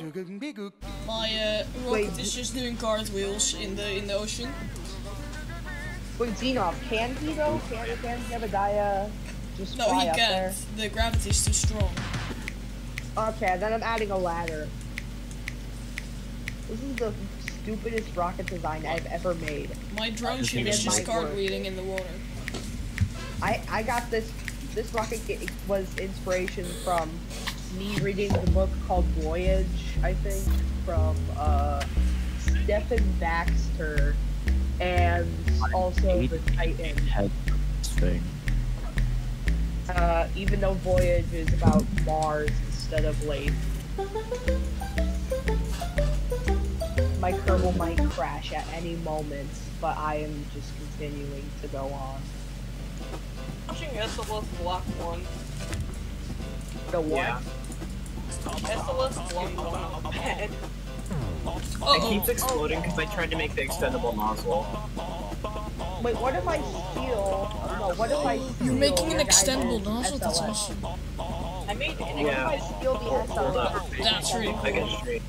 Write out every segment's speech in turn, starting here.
My uh, rocket Wait. is just doing cartwheels in the in the ocean. Wait, Zenoth, can he though? Can he can Jebediah just No, fly he up can't. The gravity is too strong. Okay, then I'm adding a ladder. This is the stupidest rocket design I've ever made. My drone ship It is just might cartwheeling in the water. I I got this. This rocket was inspiration from me reading the book called Voyage, I think, from uh, Stephen Baxter, and also the Titan. Head thing. Uh, even though Voyage is about Mars instead of Laythe. My Kerbal might crash at any moment, but I am just continuing to go on. Watching SLS Block 1. The what? Yeah. SLS Block 1 on bed. Uh It keeps oh. exploding because I tried to make the extendable nozzle. Wait, what if I steal? Oh, no, what if I steal You're making an extendable nozzle. That's SLS? awesome. I made an What Yeah. if I steal the Hold. SLS? That's really I get straight.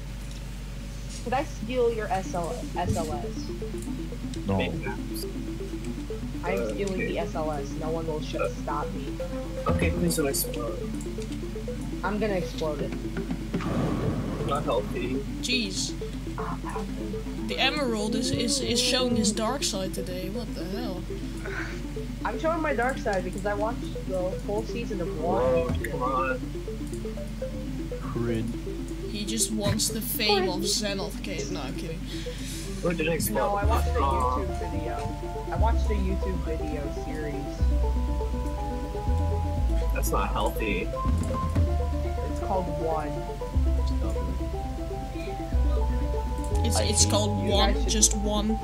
Could I steal your SL SLS? No. I'm Uh, stealing the. SLS. No one will sh- stop me. Okay, please don't explode. I'm gonna explode it. Not healthy. Jeez. The emerald is, is, is showing his dark side today. What the hell? I'm showing my dark side because I watched the whole season of Whoa, One. come on. Cringe. He just wants the fame of Zenoth. Okay, no, I'm kidding. Where did it explode? No, I watched a Oh, YouTube video. I watched a YouTube video series. That's not healthy. It's called One. It's I it's called you. one, should- just one.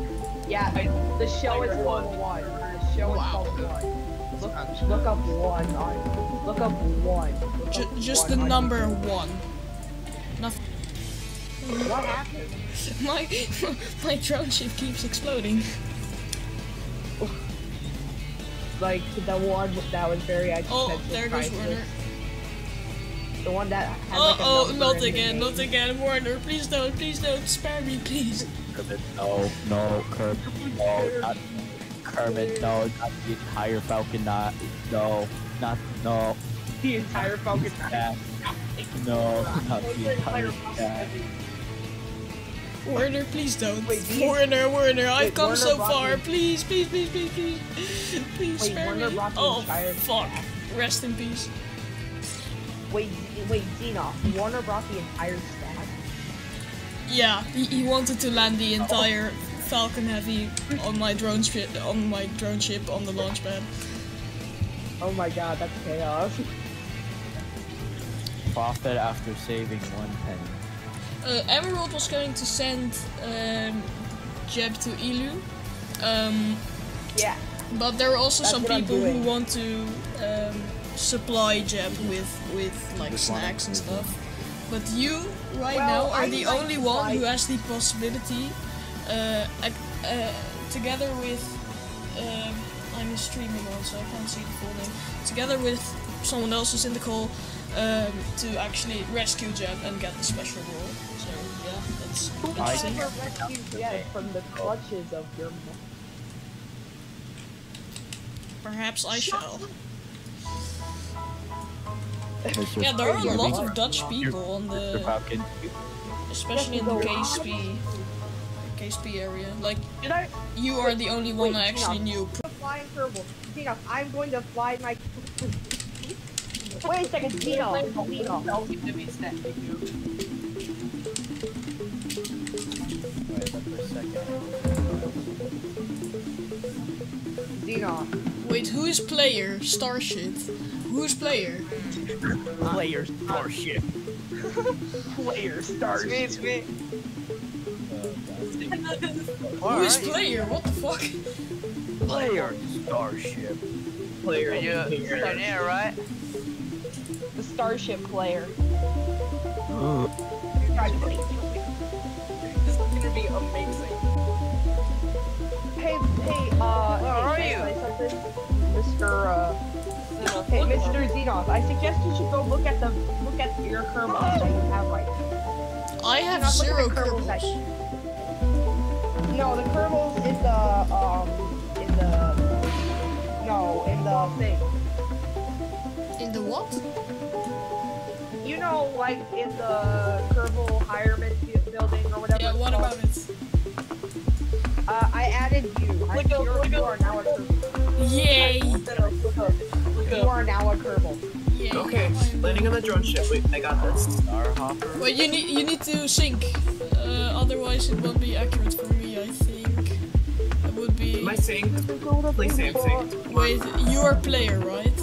Yeah, the show is called One. The show is called One. Look, look up One on. Look up One. Look Ju- up just one the on- number one. Nothing. What happened? My my drone ship keeps exploding. Like the one that was very Oh, there goes crisis. Wernher. The one that had Oh, like a oh, number not again, name. not again, Warner. Please don't, please don't, spare me, please. Kermit, no, no, Kermit, no, not Kermit, no, not the entire Falcon, not, no, not, no, The entire Falcon. yeah, no, not the entire, yeah. Warner, please don't. Wait, these- Warner, Warner, I've Wait, come Warner so brought far. the- Please, please, please, please, please, please Wait, spare Warner me. brought Oh, fuck. Rest in peace. Wait, wait, Zenoth. Warner brought the entire staff. Yeah, he, he wanted to land the entire Falcon Heavy on my drone ship, on my drone ship on the launch pad. Oh my god, that's chaos. Profit after saving one penny. Uh, Emerald was going to send um, Jeb to Eeloo. Um, Yeah. But there are also That's some people who want to um, supply Jeb with with like Just snacks and stuff. But you right Well, now are I the like only to one who has the possibility, uh, uh, together with um, I'm streaming on, so I can't see the full name. Together with someone else who's in the call um, to actually rescue Jeb and get the special role. So yeah, that's Who will I- interesting. rescue Jeb from the clutches of your Perhaps I shall. Mr. Yeah, there are a lot of Dutch people on the, especially in the KSP, KSP area. Like you are the only one I actually knew. Flying Kerbal. Zenoth, I'm going to fly my. Wait a second, Zenoth. Zenoth. I'll keep the beat stack. Wait for a second. Zenoth. Wait, who is player? Starship. Who's player? Players starship. Player stars. It's me, it's me. Who is player? What the fuck? Player starship. Player Are you, here. you're in there, right? The starship player. This is gonna be amazing. Zenoth, hey, look Mr. Zenoth, I suggest you should go look at the look at your Kerbal that you have right now. I have Not looking zero at Kerbals Kerbals. that- No, the Kerbals in the um in the no in the thing. In the what? You know, like in the Kerbal Hireman building or whatever. Yeah, what called. about it? Uh, I added you. I, Look up, you're, look you up. are now a Kerbal. Yay! Look up, look up, look You up. are now a Kerbal. Yay! Okay, landing on the drone ship. Wait, I got this. Starhopper. Wait, you need you need to sync. Uh, otherwise, it won't be accurate for me. I think it would be. Am I saying this? Please say I'm saying. Wait, you are player, right?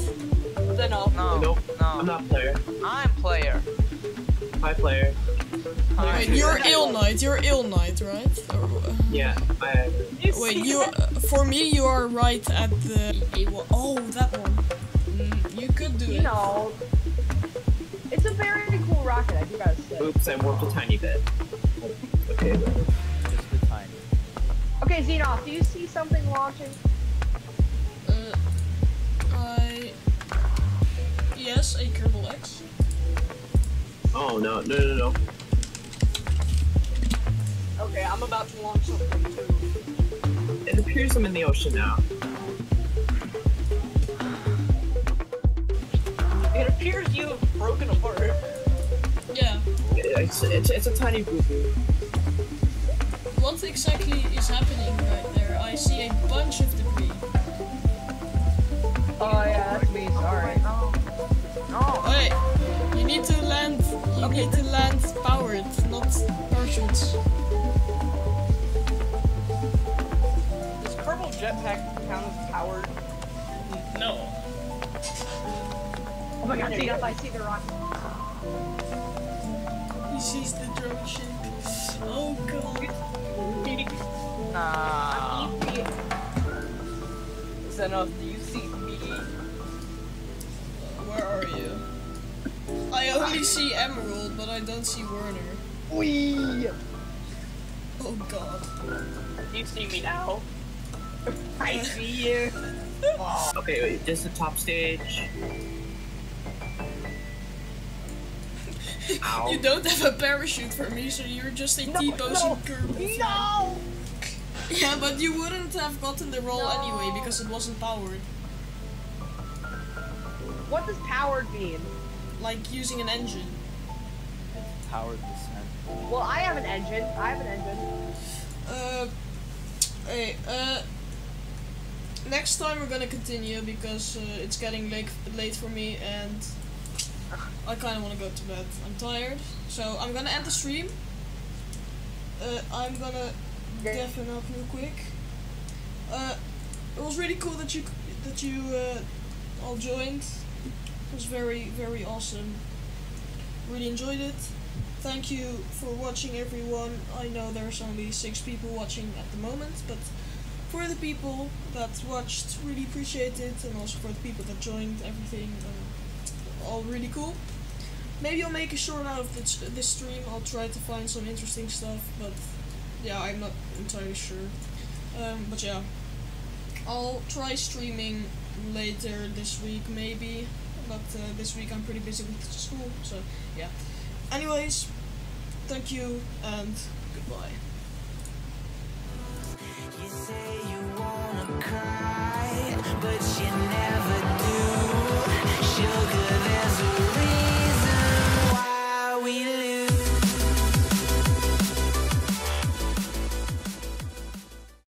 Then I'll. No, Nope. no. I'm not player. I'm player. Hi, player. Hi. Wait, you're ill knight. You're ill knight, right? Or, uh, Yeah, I. wait, you. Uh, for me, you are right at the. Oh, that one. You do You know, it's a very cool rocket. I do gotta say. Oops, I warped a tiny bit. Okay. Just the tiny. Okay, Xenos, do you see something launching? Uh, I. Yes, a Kerbal X. Oh no, no, no, no. Okay, I'm about to launch something too. It appears I'm in the ocean now. It appears you have broken apart. Yeah. It's, it's, it's a tiny boo boo. What exactly is happening right there? I see a bunch of debris. Oh yeah, that's me. Sorry. No. No. Wait, you need to land. You need to land powered, not parachutes. Does Kerbal Jetpack count as powered? No. Oh my god, Xenos, I see the rock. He sees the drone ship. Oh god. Nah. Xenos, do you see me? Where are you? I only see Emerald, but I don't see Wernher. Wee. Oh god. Do you see me now? I see you. Okay, wait, this is the top stage. You don't have a parachute for me, so you're just a No, T-posing no, Kerbal. No. Yeah, but you wouldn't have gotten the roll No. anyway because it wasn't powered. What does powered mean? Like using an engine. Powered descent. Well, I have an engine. I have an engine. Uh, hey, uh, next time we're gonna continue because uh, it's getting late, late for me and I kind of want to go to bed. I'm tired, so I'm gonna end the stream. Uh, I'm gonna Okay. deafen up real quick. Uh, it was really cool that you that you uh, all joined. It was very very awesome. Really enjoyed it. Thank you for watching, everyone. I know there's only six people watching at the moment, but for the people that watched, really appreciate it, and also for the people that joined, everything, um, all really cool. Maybe I'll make a short out of this, this stream. I'll try to find some interesting stuff, but yeah, I'm not entirely sure. Um, but yeah, I'll try streaming later this week, maybe. But uh, this week I'm pretty busy with school, so yeah. Anyways, thank you and goodbye.